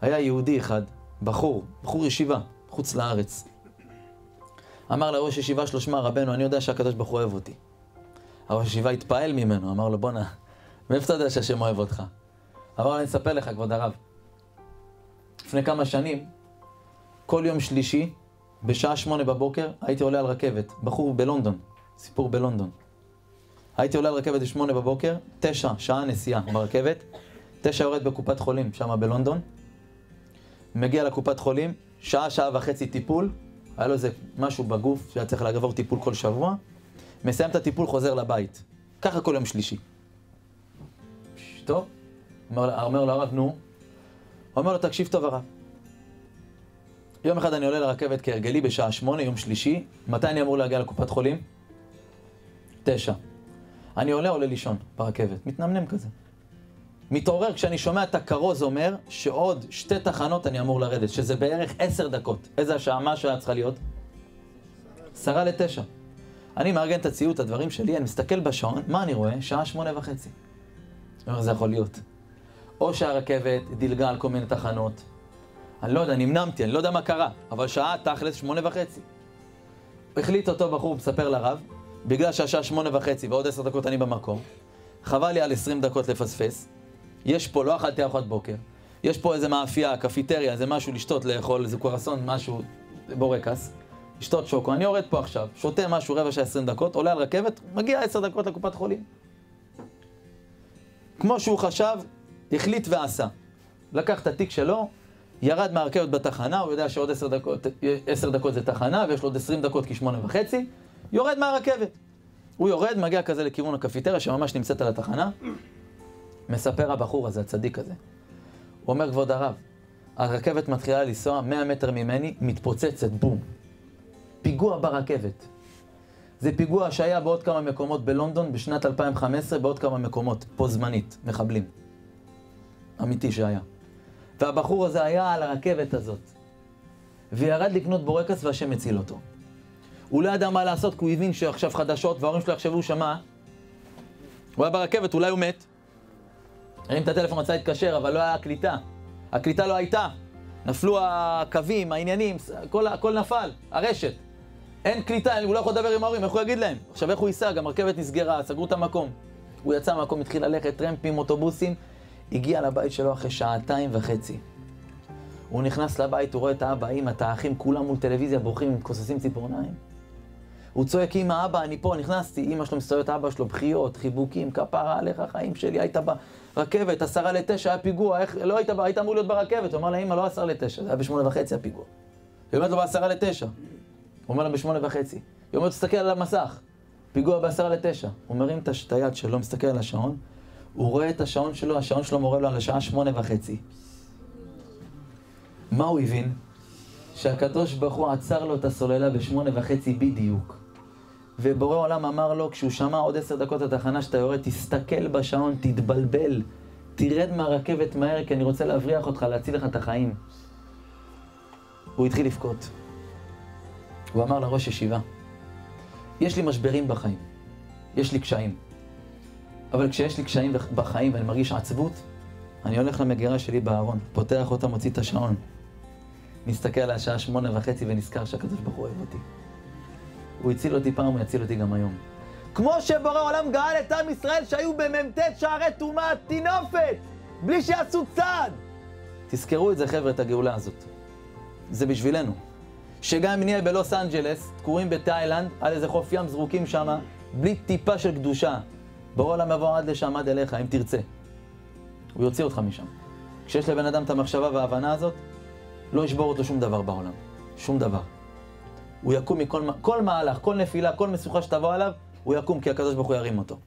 היה יהודי אחד, בחור, בחור ישיבה, חוץ לארץ. אמר לראש ישיבה שלו, שמע רבנו, אני יודע שהקדוש ברוך הוא אוהב אותי. הראש ישיבה התפעל ממנו, אמר לו, בואנה, מאיפה אתה יודע שהשם אוהב אותך? אמר לו, אני אספר לך, כבוד הרב. לפני כמה שנים, כל יום שלישי, בשעה שמונה בבוקר, הייתי עולה על רכבת, בחור בלונדון, סיפור בלונדון. הייתי עולה על רכבת בשמונה בבוקר, תשע, שעה נסיעה ברכבת, תשע יורד בקופת חולים, שם בלונדון, מגיע לקופת חולים, שעה, שעה וחצי טיפול, היה לו איזה משהו בגוף שהיה צריך לעבור טיפול כל שבוע, מסיים את הטיפול, חוזר לבית. ככה כל יום שלישי. טוב, אומר, לו הרב, נו. אומר לו, תקשיב טוב הרב. יום אחד אני עולה לרכבת כהרגלי בשעה שמונה, יום שלישי. מתי אני אמור להגיע לקופת חולים? תשע. אני עולה, עולה לישון ברכבת. מתנמנם כזה. מתעורר כשאני שומע את הכרוז אומר שעוד שתי תחנות אני אמור לרדת, שזה בערך עשר דקות. איזה השעה? מה השעה צריכה להיות? עשרה לתשע. אני מארגן את הציוד, את הדברים שלי, אני מסתכל בשעון, מה אני רואה? שעה שמונה וחצי. אומר, זה יכול להיות. או שהרכבת דילגה על כל מיני תחנות. אני לא יודע, נמנמתי, אני לא יודע מה קרה, אבל שעה תכלס שמונה וחצי. החליט אותו בחור, מספר לרב, בגלל שהשעה שמונה וחצי ועוד עשר דקות אני במקום, חבל לי על עשרים דקות לפספס. יש פה, לא אכלתי ארוחת בוקר, יש פה איזה מאפייה, קפיטריה, איזה משהו לשתות, לאכול, איזה קורסון, משהו, בורקס, לשתות שוקו. אני יורד פה עכשיו, שותה משהו רבע שעה עשרים דקות, עולה על רכבת, מגיע עשר דקות לקופת חולים. כמו שהוא חשב, החליט ועשה. לקח את התיק שלו, ירד מהרכבת בתחנה, הוא יודע שעוד עשר דקות, עשר דקות זה תחנה, ויש לו עוד עשרים דקות כשמונה וחצי, יורד מהרכבת. הוא יורד, מגיע כזה לכיוון הקפיטריה, שממש נמצאת על התחנה. מספר הבחור הזה, הצדיק הזה. הוא אומר, כבוד הרב, הרכבת מתחילה לנסוע 100 מטר ממני, מתפוצצת, בום. פיגוע ברכבת. זה פיגוע שהיה בעוד כמה מקומות בלונדון בשנת 2015, בעוד כמה מקומות, פה זמנית, מחבלים. אמיתי שהיה. והבחור הזה היה על הרכבת הזאת. וירד לקנות בורקס והשם הציל אותו. הוא לא ידע מה לעשות, כי הוא הבין שעכשיו חדשות, וההורים שלו יחשבו שמה? הוא היה ברכבת, אולי הוא מת. הרים את הטלפון, רצה להתקשר, אבל לא היה קליטה. הקליטה לא הייתה. נפלו הקווים, העניינים, הכל, הכל נפל, הרשת. אין קליטה, הוא לא יכול לדבר עם ההורים, איך הוא יגיד להם? עכשיו איך הוא ייסע? גם הרכבת נסגרה, סגרו את המקום. הוא יצא מהמקום, התחיל ללכת, טרמפים, אוטובוסים, הגיע לבית שלו אחרי שעתיים וחצי. הוא נכנס לבית, הוא רואה את האבא, אמא, את האחים, כולם מול טלוויזיה, בורחים, מתכוססים ציפורניים. הוא צועק, אמא, אבא, אני פה, נכנסתי, אמא שלו מסתובבת, אבא שלו, בחיות, חיבוקים, כפרה עליך, החיים שלי, היית ברכבת, עשרה לתשע, היה פיגוע, איך, לא היית, היית אמור להיות ברכבת. הוא אמר לה, אמא, לא עשרה לתשע, זה היה בשמונה וחצי הפיגוע. היא אומרת לו, בעשרה לתשע. הוא אומר לה, בשמונה וחצי. היא אומרת, תסתכל על המסך, פיגוע בעשרה לתשע. הוא מרים את היד שלו, מסתכל על השעון, הוא רואה את השעון שלו, השעון שלו מורה לו על השעה שמונה וחצי. מה הוא הבין? שהקדוש ברוך הוא עצר לו את הסוללה בשמונה וחצי בדיוק. ובורא עולם אמר לו, כשהוא שמע עוד עשר דקות התחנה שאתה יורד, תסתכל בשעון, תתבלבל, תרד מהרכבת מהר, כי אני רוצה להבריח אותך, להציל לך את החיים. הוא התחיל לבכות. הוא אמר לראש ישיבה, יש לי משברים בחיים, יש לי קשיים. אבל כשיש לי קשיים בחיים ואני מרגיש עצבות, אני הולך למגירה שלי בארון, פותח אותה, מוציא את השעון. מסתכל על השעה שמונה וחצי ונזכר שהקדוש ברוך הוא אוהב אותי. הוא הציל אותי פעם, הוא יציל אותי גם היום. כמו שבורא עולם גאל את עם ישראל שהיו במ"ט שערי טומאה, טינופת, בלי שיעשו צעד. תזכרו את זה, חבר'ה, את הגאולה הזאת. זה בשבילנו. שגם אם נהיה בלוס אנג'לס, תקועים בתאילנד, על איזה חוף ים זרוקים שם, בלי טיפה של קדושה. בורא עולם יבוא עד לשם, עד אליך, אם תרצה. הוא יוציא אותך משם. כשיש לבן אדם את המחשבה וההבנה הזאת, לא ישבור אותו שום דבר בעולם. שום דבר. הוא יקום מכל כל מהלך, כל נפילה, כל משוכה שתבוא עליו, הוא יקום כי הקדוש ברוך הוא ירים אותו.